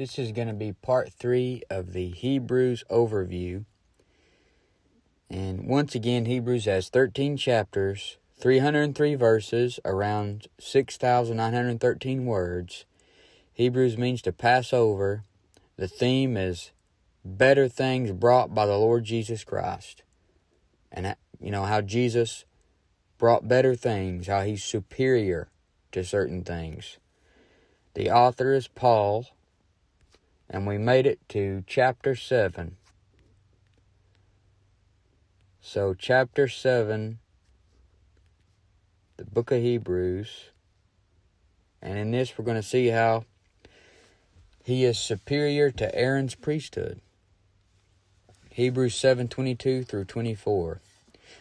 This is going to be part three of the Hebrews overview. And once again, Hebrews has 13 chapters, 303 verses, around 6,913 words. Hebrews means to pass over. The theme is better things brought by the Lord Jesus Christ. And, you know, how Jesus brought better things, how he's superior to certain things. The author is Paul, and we made it to chapter 7. So, chapter 7, the book of Hebrews, and in this we're going to see how he is superior to Aaron's priesthood. Hebrews 7:22 through 24.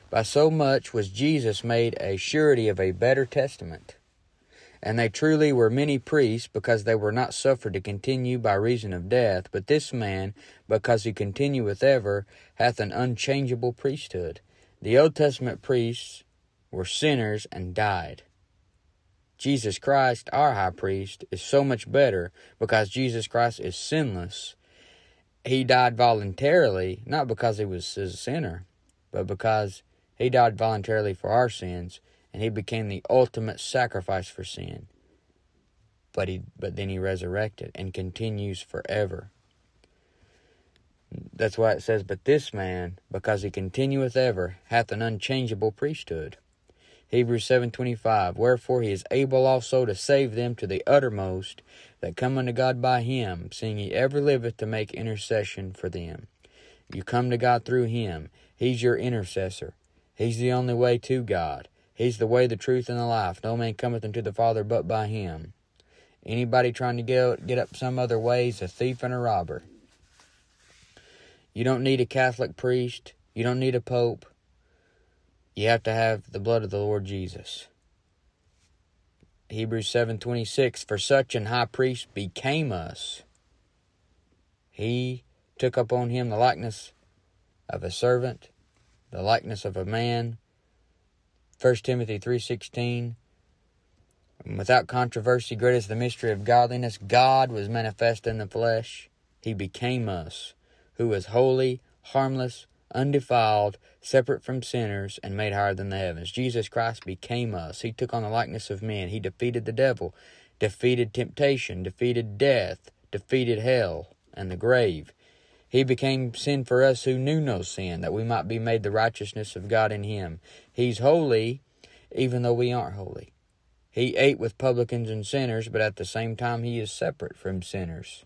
By so much was Jesus made a surety of a better testament. And they truly were many priests, because they were not suffered to continue by reason of death. But this man, because he continueth ever, hath an unchangeable priesthood. The Old Testament priests were sinners and died. Jesus Christ, our high priest, is so much better because Jesus Christ is sinless. He died voluntarily, not because he was a sinner, but because he died voluntarily for our sins and he became the ultimate sacrifice for sin. But he but then he resurrected and continues forever. That's why it says, But this man, because he continueth ever, hath an unchangeable priesthood. Hebrews seven twenty five. Wherefore he is able also to save them to the uttermost that come unto God by him, seeing he ever liveth to make intercession for them. You come to God through him. He's your intercessor. He's the only way to God. He's the way, the truth, and the life. No man cometh unto the Father but by him. Anybody trying to get, get up some other way is a thief and a robber. You don't need a Catholic priest. You don't need a pope. You have to have the blood of the Lord Jesus. Hebrews 7:26 For such an high priest became us. He took upon him the likeness of a servant, the likeness of a man, 1 Timothy 3:16 Without controversy great is the mystery of godliness. God was manifest in the flesh. He became us who was holy harmless undefiled separate from sinners and made higher than the heavens. Jesus Christ became us. He took on the likeness of men. He defeated the devil defeated temptation defeated death defeated hell and the grave he became sin for us who knew no sin, that we might be made the righteousness of God in him. He's holy, even though we aren't holy. He ate with publicans and sinners, but at the same time he is separate from sinners.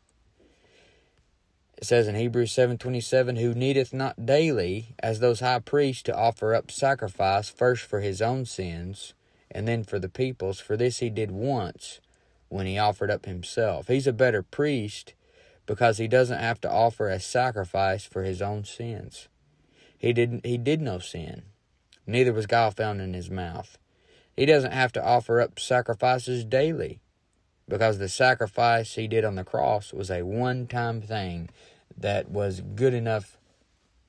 It says in Hebrews 7:27, "Who needeth not daily, as those high priests, to offer up sacrifice first for his own sins, and then for the people's. For this he did once, when he offered up himself. He's a better priest because he doesn't have to offer a sacrifice for his own sins. He didn't he did no sin. Neither was guile found in his mouth. He doesn't have to offer up sacrifices daily because the sacrifice he did on the cross was a one-time thing that was good enough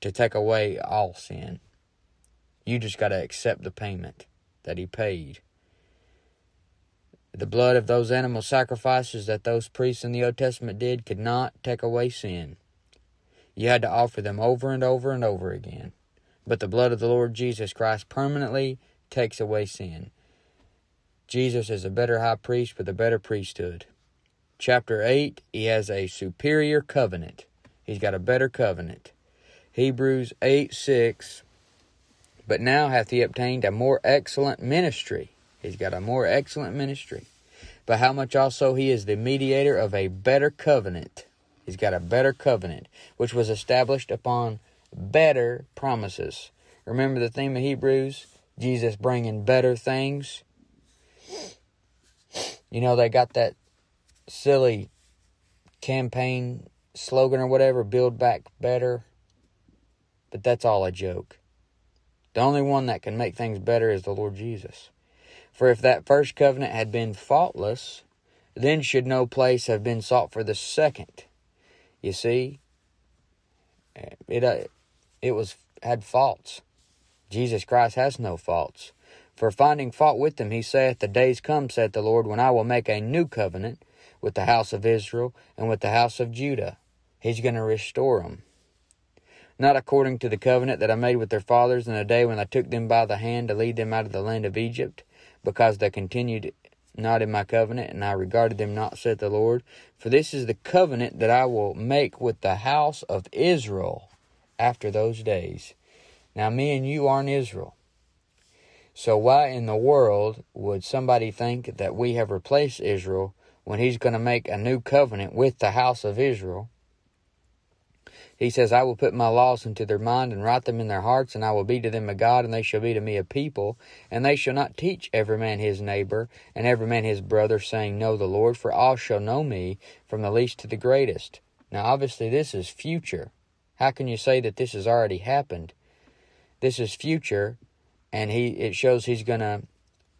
to take away all sin. You just got to accept the payment that he paid. The blood of those animal sacrifices that those priests in the Old Testament did could not take away sin. You had to offer them over and over and over again. But the blood of the Lord Jesus Christ permanently takes away sin. Jesus is a better high priest with a better priesthood. Chapter 8, he has a superior covenant. He's got a better covenant. Hebrews 8 6. But now hath he obtained a more excellent ministry He's got a more excellent ministry. But how much also he is the mediator of a better covenant. He's got a better covenant, which was established upon better promises. Remember the theme of Hebrews? Jesus bringing better things. You know, they got that silly campaign slogan or whatever build back better. But that's all a joke. The only one that can make things better is the Lord Jesus. For if that first covenant had been faultless, then should no place have been sought for the second. You see, it uh, it was had faults. Jesus Christ has no faults. For finding fault with them, he saith, The days come, saith the Lord, when I will make a new covenant with the house of Israel and with the house of Judah. He's going to restore them. Not according to the covenant that I made with their fathers in the day when I took them by the hand to lead them out of the land of Egypt, because they continued not in my covenant, and I regarded them not, saith the Lord. For this is the covenant that I will make with the house of Israel after those days. Now, me and you aren't Israel. So, why in the world would somebody think that we have replaced Israel when he's going to make a new covenant with the house of Israel? He says, I will put my laws into their mind and write them in their hearts, and I will be to them a God, and they shall be to me a people. And they shall not teach every man his neighbor, and every man his brother, saying, Know the Lord, for all shall know me, from the least to the greatest. Now, obviously, this is future. How can you say that this has already happened? This is future, and he it shows he's going to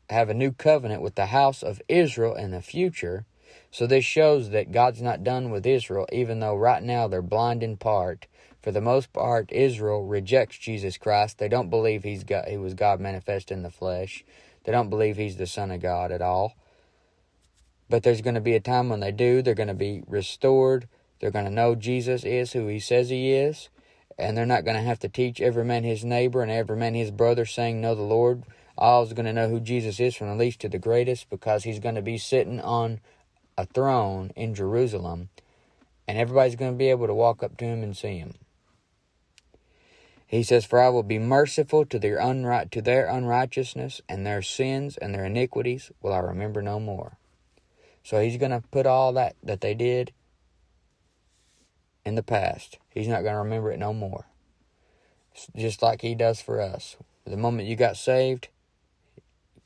have a new covenant with the house of Israel in the future. So this shows that God's not done with Israel, even though right now they're blind in part. For the most part, Israel rejects Jesus Christ. They don't believe he's got he was God manifest in the flesh. They don't believe he's the Son of God at all. But there's going to be a time when they do. They're going to be restored. They're going to know Jesus is who he says he is. And they're not going to have to teach every man his neighbor and every man his brother, saying, Know the Lord. All's going to know who Jesus is from the least to the greatest because he's going to be sitting on a throne in Jerusalem, and everybody's going to be able to walk up to him and see him. He says, For I will be merciful to their, to their unrighteousness, and their sins and their iniquities will I remember no more. So he's going to put all that that they did in the past. He's not going to remember it no more. Just like he does for us. The moment you got saved,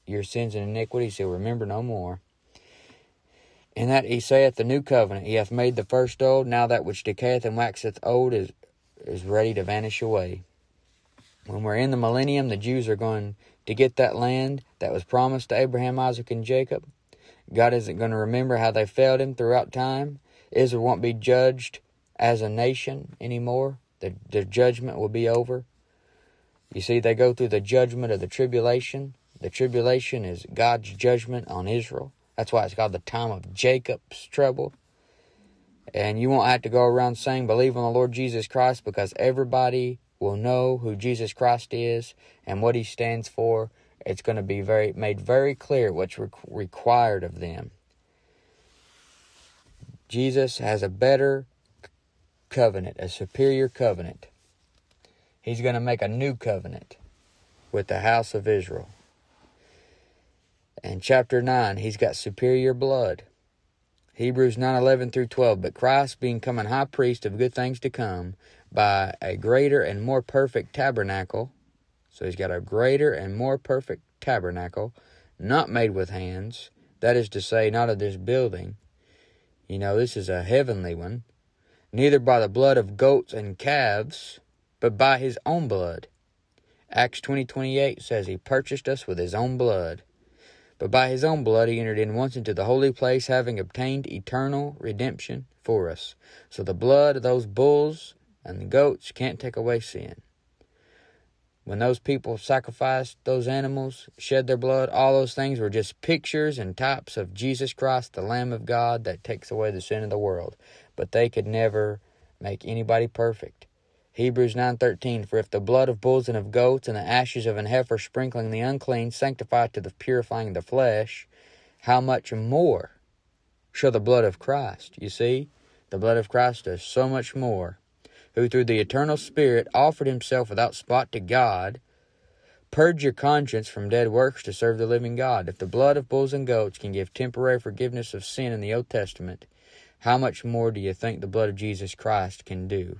your sins and iniquities he'll remember no more. In that he saith the new covenant, he hath made the first old, now that which decayeth and waxeth old is, is ready to vanish away. When we're in the millennium, the Jews are going to get that land that was promised to Abraham, Isaac, and Jacob. God isn't going to remember how they failed him throughout time. Israel won't be judged as a nation anymore. The, the judgment will be over. You see, they go through the judgment of the tribulation. The tribulation is God's judgment on Israel. That's why it's called the time of Jacob's trouble. And you won't have to go around saying, believe on the Lord Jesus Christ, because everybody will know who Jesus Christ is and what he stands for. It's going to be very made very clear what's re- required of them. Jesus has a better covenant, a superior covenant. He's going to make a new covenant with the house of Israel. And chapter 9, he's got superior blood. Hebrews 9 11 through 12. But Christ, being come an high priest of good things to come, by a greater and more perfect tabernacle. So he's got a greater and more perfect tabernacle, not made with hands. That is to say, not of this building. You know, this is a heavenly one. Neither by the blood of goats and calves, but by his own blood. Acts 20 28 says he purchased us with his own blood. But by his own blood he entered in once into the holy place, having obtained eternal redemption for us. So the blood of those bulls and the goats can't take away sin. When those people sacrificed those animals, shed their blood, all those things were just pictures and types of Jesus Christ, the Lamb of God that takes away the sin of the world. But they could never make anybody perfect. Hebrews 9:13 For if the blood of bulls and of goats and the ashes of an heifer sprinkling the unclean sanctify to the purifying of the flesh, how much more shall the blood of Christ? You see, the blood of Christ does so much more, who through the eternal Spirit offered himself without spot to God, purge your conscience from dead works to serve the living God. If the blood of bulls and goats can give temporary forgiveness of sin in the Old Testament, how much more do you think the blood of Jesus Christ can do?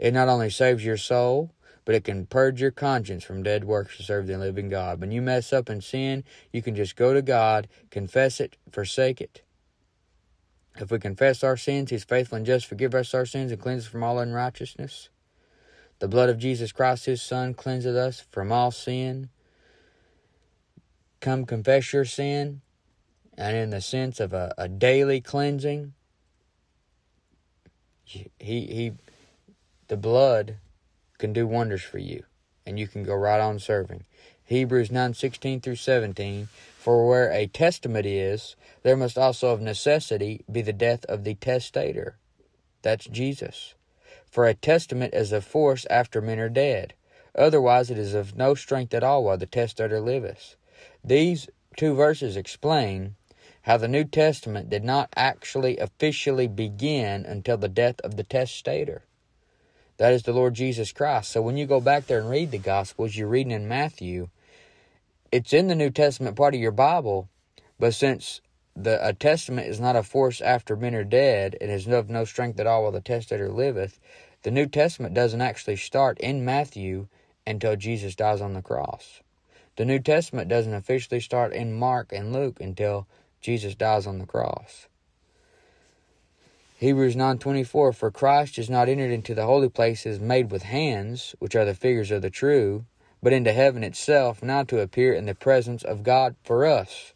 It not only saves your soul, but it can purge your conscience from dead works to serve the living God. When you mess up in sin, you can just go to God, confess it, forsake it. If we confess our sins, He's faithful and just, forgive us our sins, and cleanse us from all unrighteousness. The blood of Jesus Christ, His Son, cleanses us from all sin. Come confess your sin, and in the sense of a, a daily cleansing, He He the blood can do wonders for you, and you can go right on serving. Hebrews 9 16 through 17. For where a testament is, there must also of necessity be the death of the testator. That's Jesus. For a testament is of force after men are dead. Otherwise, it is of no strength at all while the testator liveth. These two verses explain how the New Testament did not actually officially begin until the death of the testator. That is the Lord Jesus Christ. So when you go back there and read the Gospels, you're reading in Matthew, it's in the New Testament part of your Bible, but since the a testament is not a force after men are dead, it is of no strength at all while the testator liveth, the New Testament doesn't actually start in Matthew until Jesus dies on the cross. The New Testament doesn't officially start in Mark and Luke until Jesus dies on the cross. Hebrews 9:24 For Christ is not entered into the holy places made with hands, which are the figures of the true, but into heaven itself, now to appear in the presence of God for us.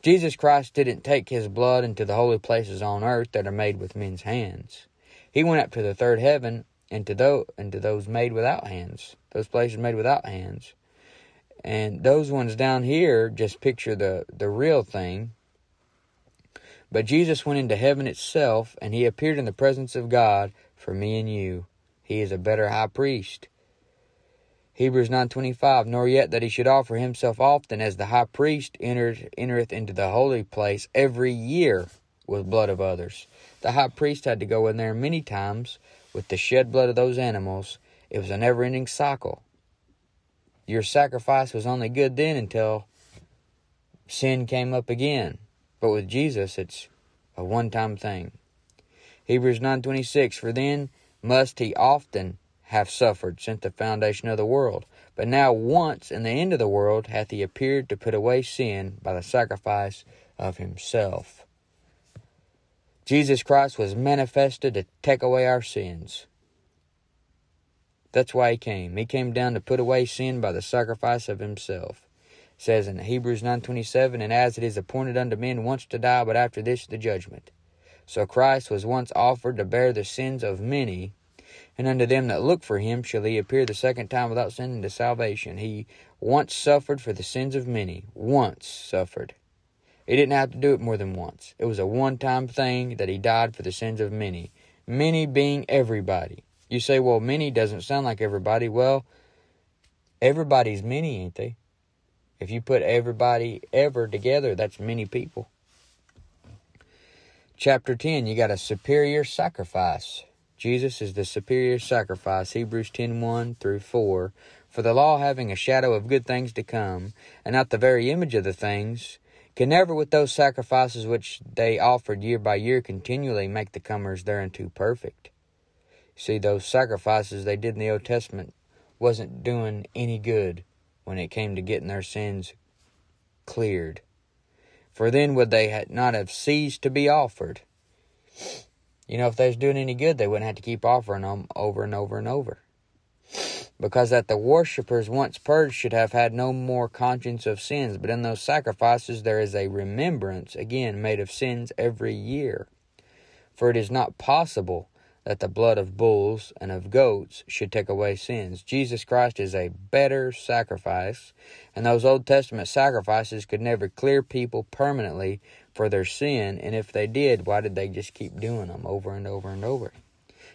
Jesus Christ didn't take his blood into the holy places on earth that are made with men's hands. He went up to the third heaven into those, into those made without hands, those places made without hands. And those ones down here just picture the, the real thing. But Jesus went into heaven itself, and he appeared in the presence of God for me and you. He is a better high priest. Hebrews 9.25, Nor yet that he should offer himself often, as the high priest entereth into the holy place every year with blood of others. The high priest had to go in there many times with the shed blood of those animals. It was a never ending cycle. Your sacrifice was only good then until sin came up again. But with Jesus, it's a one time thing. Hebrews 9.26, For then must he often have suffered since the foundation of the world. But now once in the end of the world hath he appeared to put away sin by the sacrifice of himself. Jesus Christ was manifested to take away our sins. That's why he came. He came down to put away sin by the sacrifice of himself. Says in Hebrews 9:27, and as it is appointed unto men once to die, but after this the judgment. So Christ was once offered to bear the sins of many, and unto them that look for him shall he appear the second time without sin unto salvation. He once suffered for the sins of many, once suffered. He didn't have to do it more than once. It was a one time thing that he died for the sins of many. Many being everybody. You say, well, many doesn't sound like everybody. Well, everybody's many, ain't they? If you put everybody ever together, that's many people. Chapter 10, you got a superior sacrifice. Jesus is the superior sacrifice, Hebrews 10 1 through 4. For the law having a shadow of good things to come, and not the very image of the things, can never with those sacrifices which they offered year by year continually make the comers thereunto perfect. See, those sacrifices they did in the Old Testament wasn't doing any good when it came to getting their sins cleared. For then would they not have ceased to be offered. You know, if they was doing any good, they wouldn't have to keep offering them over and over and over because that the worshippers once purged should have had no more conscience of sins. But in those sacrifices there is a remembrance, again, made of sins every year. For it is not possible that the blood of bulls and of goats should take away sins. Jesus Christ is a better sacrifice, and those Old Testament sacrifices could never clear people permanently for their sin, and if they did, why did they just keep doing them over and over and over?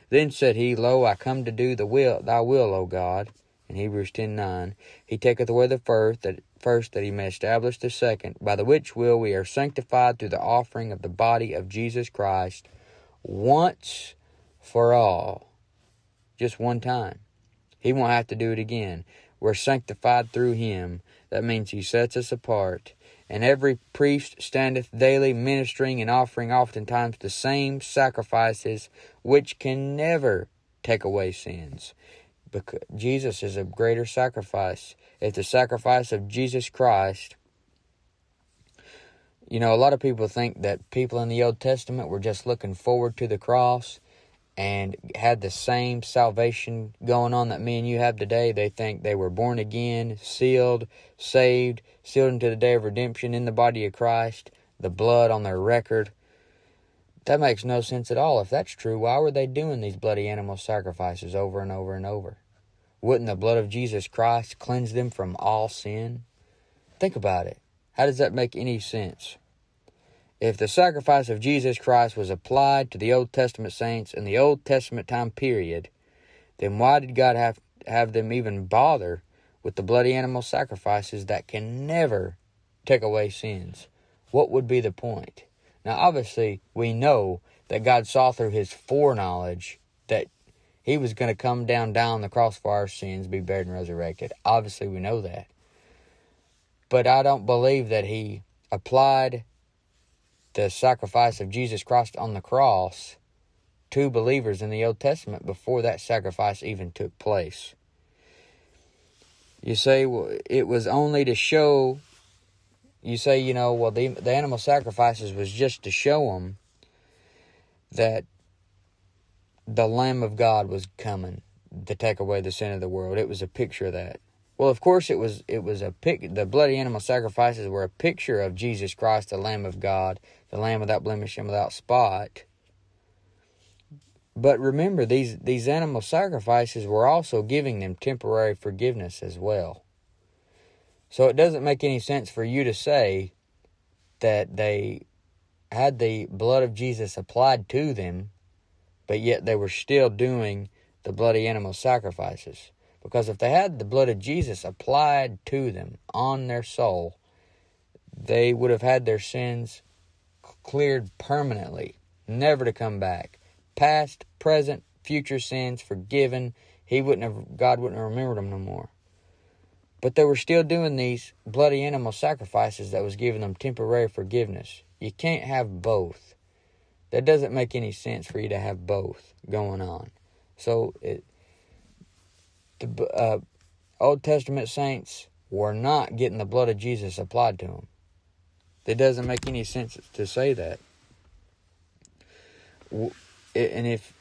Then said he, Lo, I come to do the will, thy will, O God. In Hebrews 10:9, he taketh away the first that, first that he may establish the second, by the which will we are sanctified through the offering of the body of Jesus Christ once for all. Just one time. He won't have to do it again. We're sanctified through him. That means he sets us apart. And every priest standeth daily ministering and offering oftentimes the same sacrifices which can never take away sins. Because Jesus is a greater sacrifice. If the sacrifice of Jesus Christ, you know, a lot of people think that people in the Old Testament were just looking forward to the cross and had the same salvation going on that me and you have today. They think they were born again, sealed, saved, sealed into the day of redemption in the body of Christ, the blood on their record. That makes no sense at all. If that's true, why were they doing these bloody animal sacrifices over and over and over? Wouldn't the blood of Jesus Christ cleanse them from all sin? Think about it. How does that make any sense? If the sacrifice of Jesus Christ was applied to the Old Testament saints in the Old Testament time period, then why did God have have them even bother with the bloody animal sacrifices that can never take away sins? What would be the point? Now, obviously, we know that God saw through his foreknowledge that he was going to come down, down the cross for our sins, be buried and resurrected. Obviously, we know that. But I don't believe that he applied the sacrifice of Jesus Christ on the cross to believers in the Old Testament before that sacrifice even took place. You say well, it was only to show you say, you know, well, the, the animal sacrifices was just to show them that the Lamb of God was coming to take away the sin of the world. It was a picture of that. Well, of course, it was. It was a pic. The bloody animal sacrifices were a picture of Jesus Christ, the Lamb of God, the Lamb without blemish and without spot. But remember, these these animal sacrifices were also giving them temporary forgiveness as well. So it doesn't make any sense for you to say that they had the blood of Jesus applied to them, but yet they were still doing the bloody animal sacrifices. Because if they had the blood of Jesus applied to them on their soul, they would have had their sins cleared permanently, never to come back. Past, present, future sins forgiven. He wouldn't have God wouldn't have remembered them no more. But they were still doing these bloody animal sacrifices that was giving them temporary forgiveness. You can't have both. That doesn't make any sense for you to have both going on. So it, the uh, Old Testament saints were not getting the blood of Jesus applied to them. It doesn't make any sense to say that. And if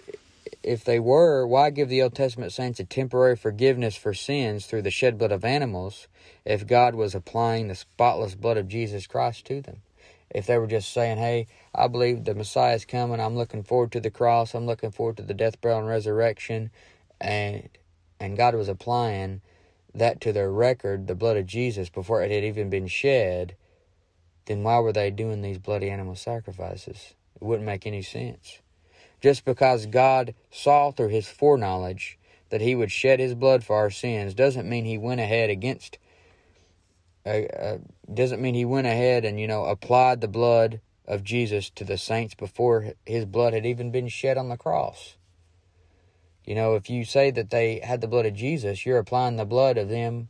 if they were, why give the Old Testament saints a temporary forgiveness for sins through the shed blood of animals if God was applying the spotless blood of Jesus Christ to them? If they were just saying, hey, I believe the Messiah is coming, I'm looking forward to the cross, I'm looking forward to the death, burial, and resurrection, and and God was applying that to their record, the blood of Jesus, before it had even been shed, then why were they doing these bloody animal sacrifices? It wouldn't make any sense. Just because God saw through his foreknowledge that he would shed his blood for our sins doesn't mean he went ahead against uh, uh, doesn't mean he went ahead and you know applied the blood of Jesus to the saints before his blood had even been shed on the cross. You know, if you say that they had the blood of Jesus, you're applying the blood of them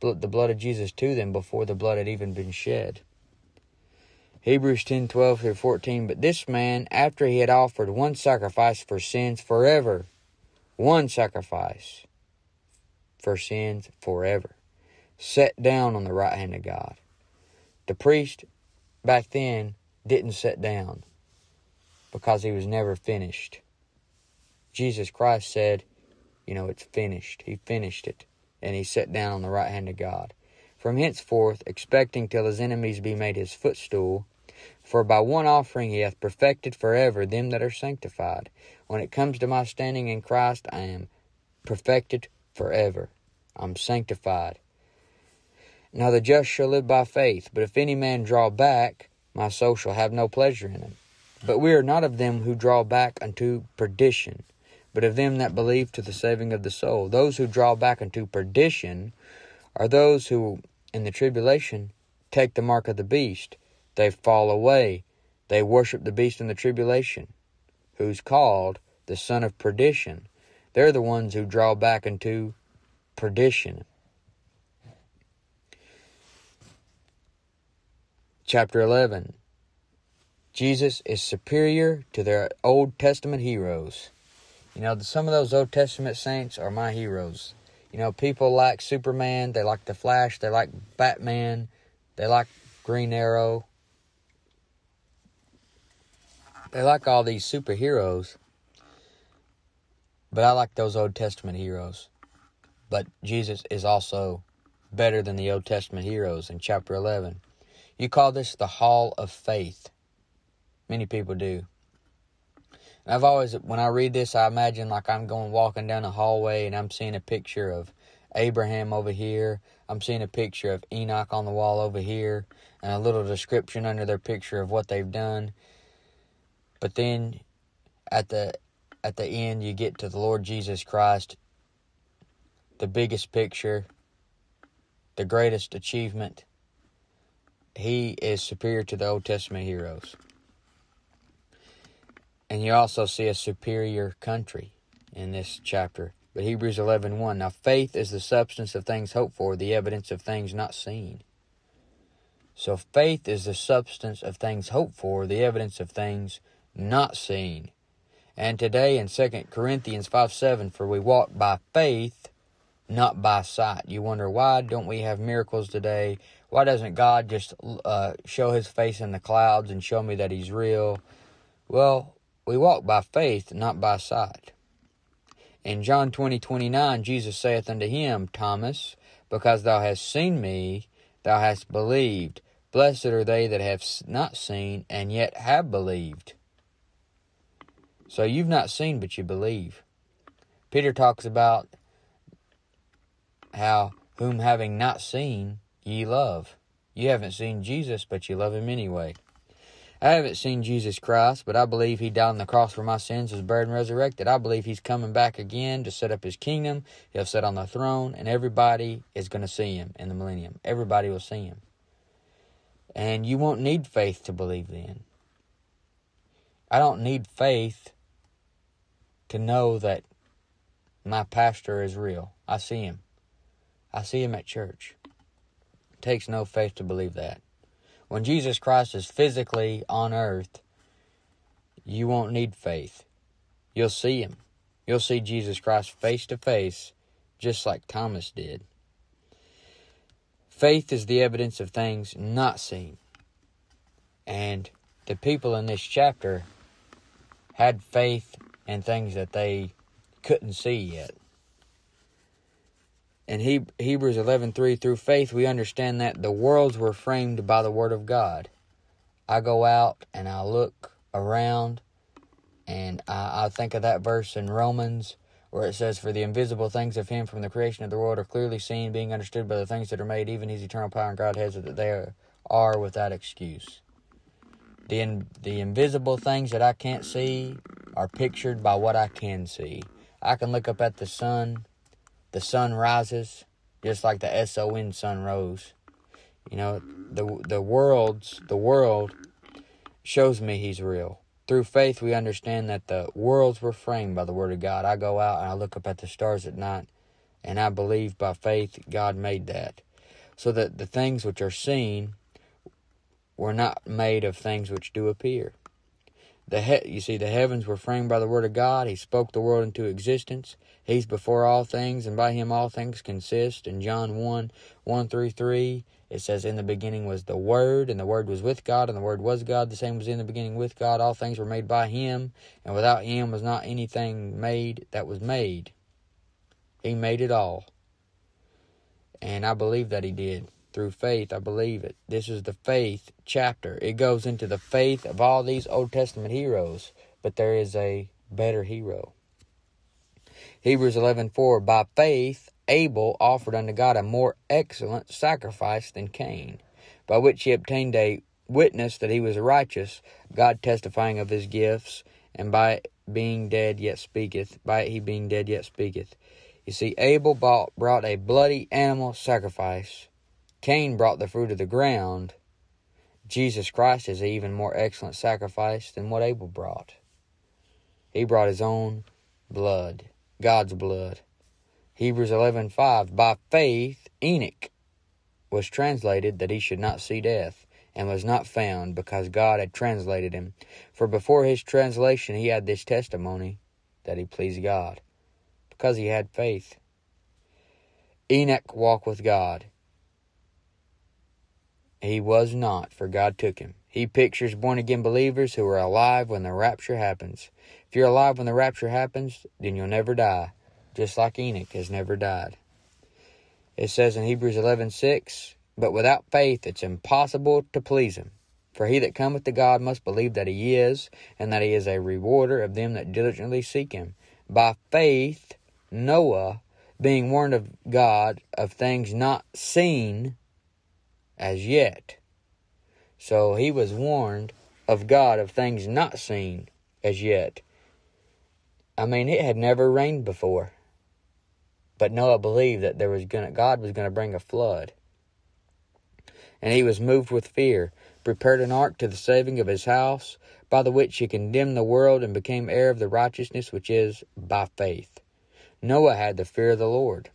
the blood of Jesus to them before the blood had even been shed. Hebrews 10 12 through 14. But this man, after he had offered one sacrifice for sins forever, one sacrifice for sins forever, sat down on the right hand of God. The priest back then didn't sit down because he was never finished. Jesus Christ said, You know, it's finished. He finished it. And he sat down on the right hand of God. From henceforth, expecting till his enemies be made his footstool, for by one offering he hath perfected forever them that are sanctified. When it comes to my standing in Christ, I am perfected forever. I'm sanctified. Now the just shall live by faith, but if any man draw back, my soul shall have no pleasure in him. But we are not of them who draw back unto perdition, but of them that believe to the saving of the soul. Those who draw back unto perdition are those who, in the tribulation, take the mark of the beast, they fall away. They worship the beast in the tribulation, who's called the son of perdition. They're the ones who draw back into perdition. Chapter 11 Jesus is superior to their Old Testament heroes. You know, some of those Old Testament saints are my heroes. You know, people like Superman, they like The Flash, they like Batman, they like Green Arrow, they like all these superheroes, but I like those Old Testament heroes. But Jesus is also better than the Old Testament heroes in chapter 11. You call this the Hall of Faith. Many people do. I've always, when I read this, I imagine like I'm going walking down a hallway and I'm seeing a picture of Abraham over here. I'm seeing a picture of Enoch on the wall over here, and a little description under their picture of what they've done. But then at the at the end you get to the Lord Jesus Christ, the biggest picture, the greatest achievement. He is superior to the Old Testament heroes. And you also see a superior country in this chapter. But Hebrews 11.1, 1, Now faith is the substance of things hoped for, the evidence of things not seen. So faith is the substance of things hoped for, the evidence of things not seen. And today in 2 Corinthians 5 7, for we walk by faith, not by sight. You wonder why don't we have miracles today? Why doesn't God just uh, show his face in the clouds and show me that he's real? Well, we walk by faith, not by sight. In John 20, 29, Jesus saith unto him, Thomas, because thou hast seen me, thou hast believed. Blessed are they that have not seen and yet have believed. So you've not seen, but you believe. Peter talks about how, whom having not seen, ye love. You haven't seen Jesus, but you love him anyway. I haven't seen Jesus Christ, but I believe he died on the cross for my sins, was buried and resurrected. I believe he's coming back again to set up his kingdom. He'll sit on the throne, and everybody is going to see him in the millennium. Everybody will see him. And you won't need faith to believe then. I don't need faith to know that my pastor is real. I see him. I see him at church. It takes no faith to believe that. When Jesus Christ is physically on earth, you won't need faith. You'll see him. You'll see Jesus Christ face to face, just like Thomas did. Faith is the evidence of things not seen. And the people in this chapter had faith in things that they couldn't see yet in he- Hebrews 11:3 through faith we understand that the worlds were framed by the word of God. I go out and I look around and I, I think of that verse in Romans where it says, For the invisible things of him from the creation of the world are clearly seen, being understood by the things that are made, even his eternal power and Godhead, that they are without excuse. The, in, the invisible things that I can't see are pictured by what I can see. I can look up at the sun the sun rises just like the S-O-N sun rose. You know, the the world's the world shows me he's real. Through faith we understand that the worlds were framed by the word of God. I go out and I look up at the stars at night and I believe by faith God made that. So that the things which are seen were not made of things which do appear. The he- you see, the heavens were framed by the word of God. He spoke the world into existence. He's before all things, and by him all things consist. In John 1 1 through 3, it says, In the beginning was the Word, and the Word was with God, and the Word was God. The same was in the beginning with God. All things were made by him, and without him was not anything made that was made. He made it all. And I believe that he did through faith. I believe it. This is the faith chapter. It goes into the faith of all these Old Testament heroes, but there is a better hero. Hebrews 11:4 By faith Abel offered unto God a more excellent sacrifice than Cain, by which he obtained a witness that he was righteous, God testifying of his gifts, and by being dead yet speaketh, by he being dead yet speaketh. You see, Abel bought, brought a bloody animal sacrifice, Cain brought the fruit of the ground. Jesus Christ is an even more excellent sacrifice than what Abel brought. He brought his own blood, God's blood. Hebrews 11:5 By faith Enoch was translated that he should not see death and was not found because God had translated him. For before his translation he had this testimony that he pleased God because he had faith. Enoch walked with God. He was not, for God took him. He pictures born again believers who are alive when the rapture happens. If you're alive when the rapture happens, then you'll never die, just like Enoch has never died. It says in Hebrews 11:6, "But without faith it's impossible to please him. For he that cometh to God must believe that he is, and that he is a rewarder of them that diligently seek him. By faith Noah being warned of God of things not seen as yet. So he was warned of God of things not seen as yet. I mean, it had never rained before. But Noah believed that there was gonna God was gonna bring a flood. And he was moved with fear, prepared an ark to the saving of his house, by the which he condemned the world and became heir of the righteousness which is by faith. Noah had the fear of the Lord,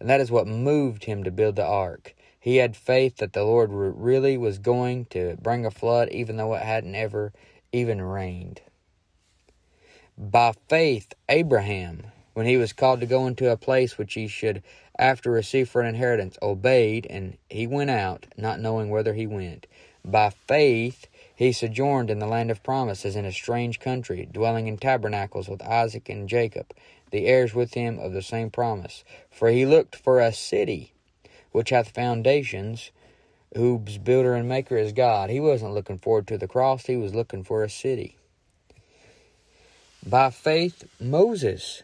and that is what moved him to build the ark. He had faith that the Lord really was going to bring a flood, even though it hadn't ever even rained. By faith, Abraham, when he was called to go into a place which he should after receive for an inheritance, obeyed, and he went out, not knowing whither he went. By faith, he sojourned in the land of promise as in a strange country, dwelling in tabernacles with Isaac and Jacob, the heirs with him of the same promise. For he looked for a city which hath foundations, whose builder and maker is God. He wasn't looking forward to the cross, he was looking for a city. By faith, Moses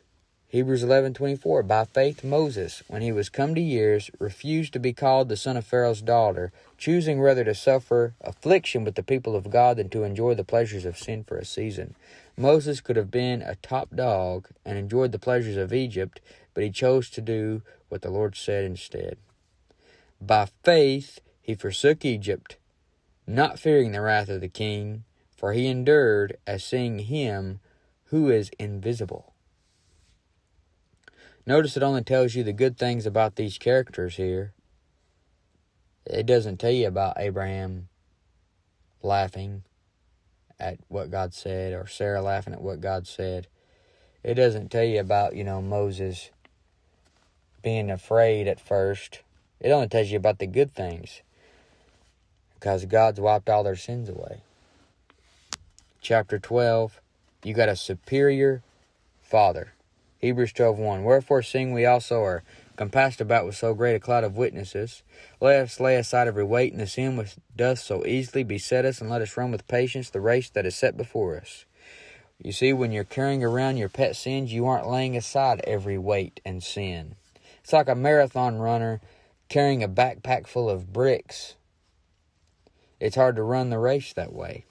Hebrews 11:24 By faith Moses when he was come to years refused to be called the son of Pharaoh's daughter choosing rather to suffer affliction with the people of God than to enjoy the pleasures of sin for a season Moses could have been a top dog and enjoyed the pleasures of Egypt but he chose to do what the Lord said instead By faith he forsook Egypt not fearing the wrath of the king for he endured as seeing him who is invisible Notice it only tells you the good things about these characters here. It doesn't tell you about Abraham laughing at what God said or Sarah laughing at what God said. It doesn't tell you about, you know, Moses being afraid at first. It only tells you about the good things because God's wiped all their sins away. Chapter 12, you got a superior father. Hebrews 12:1 Wherefore seeing we also are compassed about with so great a cloud of witnesses, let us lay aside every weight and the sin which doth so easily beset us, and let us run with patience the race that is set before us. You see, when you're carrying around your pet sins, you aren't laying aside every weight and sin. It's like a marathon runner carrying a backpack full of bricks. It's hard to run the race that way.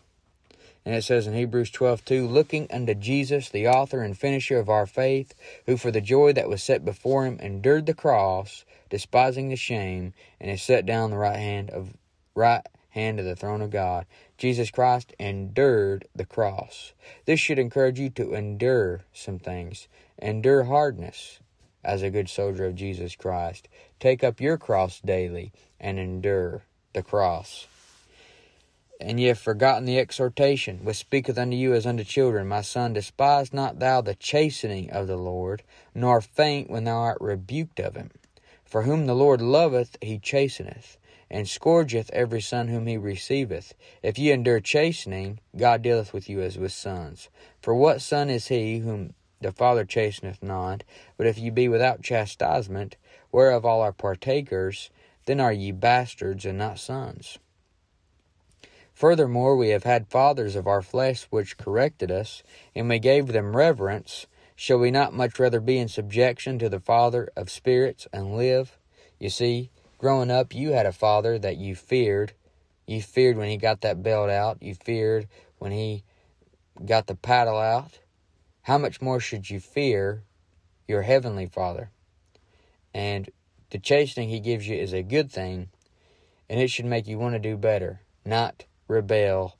And it says in Hebrews 12, 2, looking unto Jesus, the author and finisher of our faith, who for the joy that was set before him endured the cross, despising the shame, and is set down the right hand of right hand of the throne of God. Jesus Christ endured the cross. This should encourage you to endure some things. Endure hardness as a good soldier of Jesus Christ. Take up your cross daily and endure the cross. And ye have forgotten the exhortation which speaketh unto you as unto children. My son, despise not thou the chastening of the Lord, nor faint when thou art rebuked of him. For whom the Lord loveth, he chasteneth, and scourgeth every son whom he receiveth. If ye endure chastening, God dealeth with you as with sons. For what son is he whom the Father chasteneth not? But if ye be without chastisement, whereof all are partakers, then are ye bastards and not sons. Furthermore, we have had fathers of our flesh which corrected us, and we gave them reverence. Shall we not much rather be in subjection to the Father of spirits and live? You see, growing up, you had a father that you feared. You feared when he got that belt out. You feared when he got the paddle out. How much more should you fear your heavenly Father? And the chastening he gives you is a good thing, and it should make you want to do better, not rebel,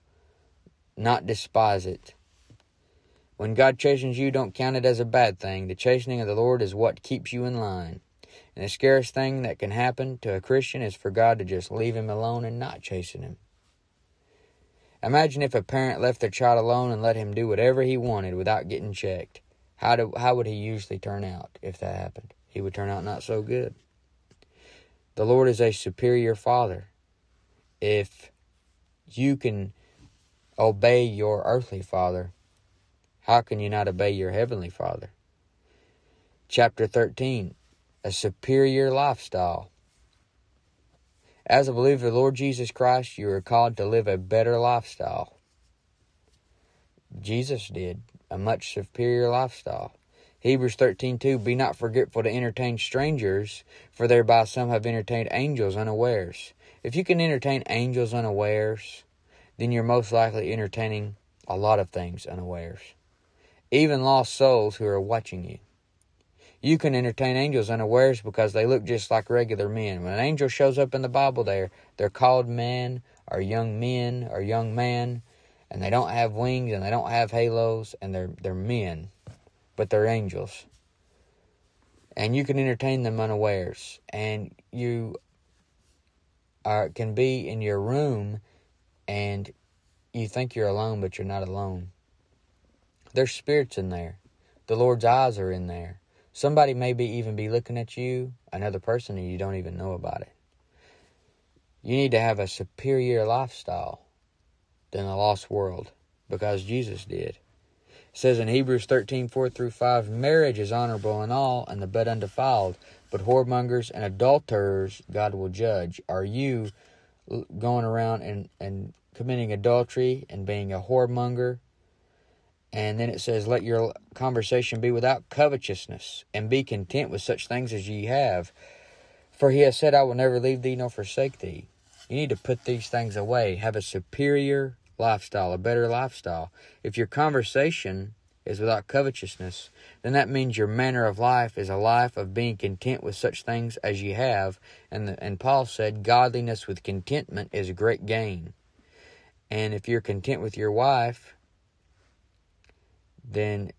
not despise it. When God chastens you, don't count it as a bad thing. The chastening of the Lord is what keeps you in line. And the scariest thing that can happen to a Christian is for God to just leave him alone and not chasten him. Imagine if a parent left their child alone and let him do whatever he wanted without getting checked. How, do, how would he usually turn out if that happened? He would turn out not so good. The Lord is a superior father. If you can obey your earthly father, how can you not obey your heavenly father? Chapter 13 A Superior Lifestyle. As a believer of the Lord Jesus Christ, you are called to live a better lifestyle. Jesus did a much superior lifestyle. Hebrews 13:2 Be not forgetful to entertain strangers, for thereby some have entertained angels unawares. If you can entertain angels unawares, then you're most likely entertaining a lot of things unawares. Even lost souls who are watching you. You can entertain angels unawares because they look just like regular men. When an angel shows up in the Bible there, they're called men or young men or young man, and they don't have wings and they don't have halos and they're they're men but they're angels. And you can entertain them unawares. And you are, can be in your room and you think you're alone, but you're not alone. There's spirits in there. The Lord's eyes are in there. Somebody maybe even be looking at you, another person, and you don't even know about it. You need to have a superior lifestyle than the lost world because Jesus did. Says in Hebrews 13, 4 through 5, marriage is honorable in all, and the bed undefiled, but whoremongers and adulterers God will judge. Are you going around and, and committing adultery and being a whoremonger? And then it says, Let your conversation be without covetousness, and be content with such things as ye have. For he has said, I will never leave thee nor forsake thee. You need to put these things away. Have a superior lifestyle, a better lifestyle. If your conversation is without covetousness, then that means your manner of life is a life of being content with such things as you have. And, the, and Paul said, godliness with contentment is a great gain. And if you're content with your wife, then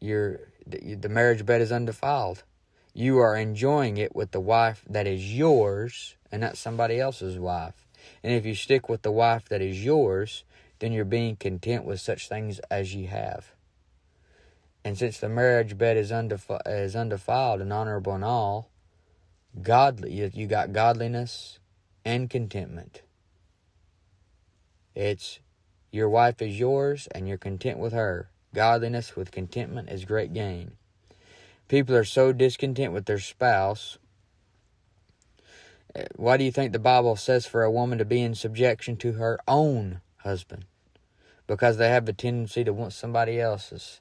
your the marriage bed is undefiled. You are enjoying it with the wife that is yours and not somebody else's wife. And if you stick with the wife that is yours, then you're being content with such things as ye have. And since the marriage bed is, undefi- is undefiled and honorable in all, godly, you, you got godliness and contentment. It's your wife is yours and you're content with her. Godliness with contentment is great gain. People are so discontent with their spouse why do you think the Bible says for a woman to be in subjection to her own husband? Because they have a tendency to want somebody else's.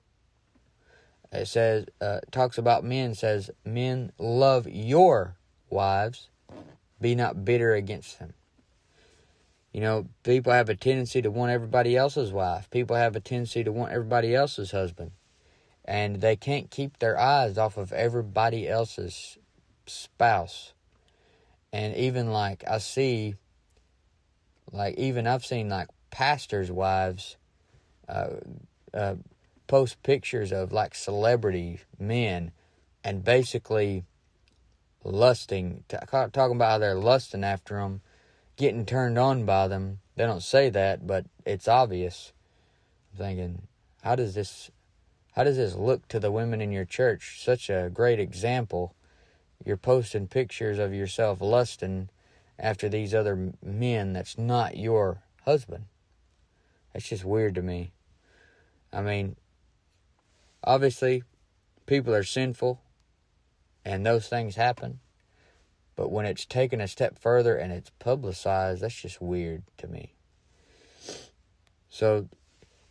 It says, uh, talks about men, says, men love your wives, be not bitter against them. You know, people have a tendency to want everybody else's wife. People have a tendency to want everybody else's husband. And they can't keep their eyes off of everybody else's spouse and even like I see, like even I've seen like pastors' wives uh, uh, post pictures of like celebrity men, and basically lusting, talking about how they're lusting after them, getting turned on by them. They don't say that, but it's obvious. I'm thinking, how does this, how does this look to the women in your church? Such a great example you're posting pictures of yourself lusting after these other men that's not your husband. That's just weird to me. I mean, obviously, people are sinful and those things happen. But when it's taken a step further and it's publicized, that's just weird to me. So,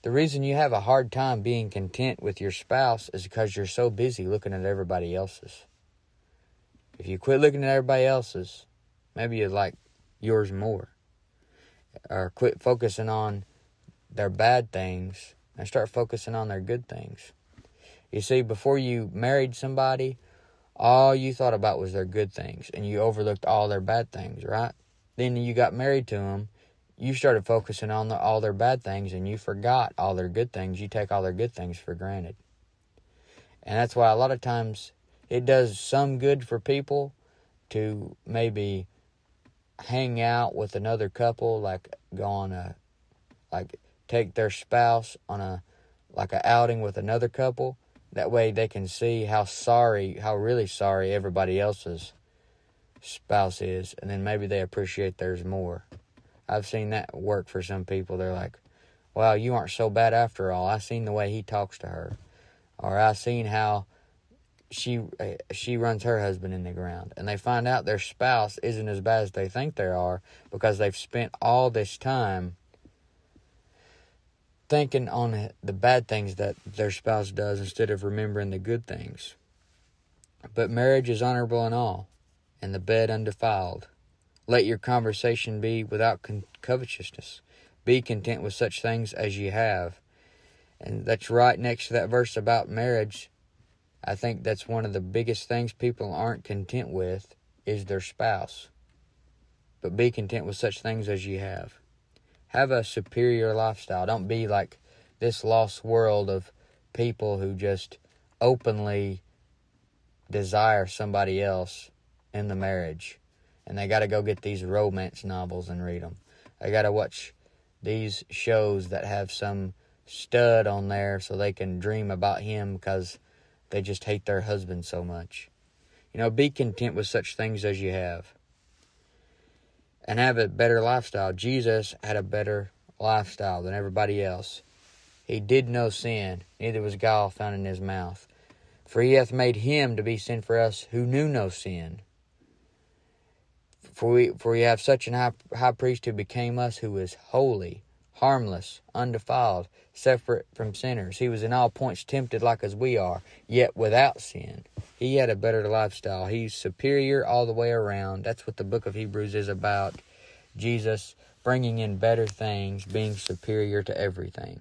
the reason you have a hard time being content with your spouse is because you're so busy looking at everybody else's. If you quit looking at everybody else's, maybe you like yours more. Or quit focusing on their bad things and start focusing on their good things. You see, before you married somebody, all you thought about was their good things and you overlooked all their bad things, right? Then you got married to them, you started focusing on the, all their bad things and you forgot all their good things. You take all their good things for granted. And that's why a lot of times it does some good for people to maybe hang out with another couple, like go on a, like take their spouse on a, like a outing with another couple. That way they can see how sorry, how really sorry everybody else's spouse is, and then maybe they appreciate theirs more. I've seen that work for some people. They're like, wow, you aren't so bad after all. I seen the way he talks to her. Or I seen how she uh, she runs her husband in the ground and they find out their spouse isn't as bad as they think they are because they've spent all this time thinking on the bad things that their spouse does instead of remembering the good things. But marriage is honorable in all, and the bed undefiled. Let your conversation be without covetousness. Be content with such things as ye have. And that's right next to that verse about marriage. I think that's one of the biggest things people aren't content with is their spouse. But be content with such things as you have. Have a superior lifestyle. Don't be like this lost world of people who just openly desire somebody else in the marriage. And they got to go get these romance novels and read them. They got to watch these shows that have some stud on there so they can dream about him because they just hate their husband so much. You know, be content with such things as you have and have a better lifestyle. Jesus had a better lifestyle than everybody else. He did no sin, neither was gall found in his mouth. For he hath made him to be sin for us who knew no sin. For we, for we have such an high, high priest who became us, who is holy, harmless, undefiled, separate from sinners. He was in all points tempted like as we are, yet without sin. He had a better lifestyle. He's superior all the way around. That's what the book of Hebrews is about. Jesus bringing in better things, being superior to everything.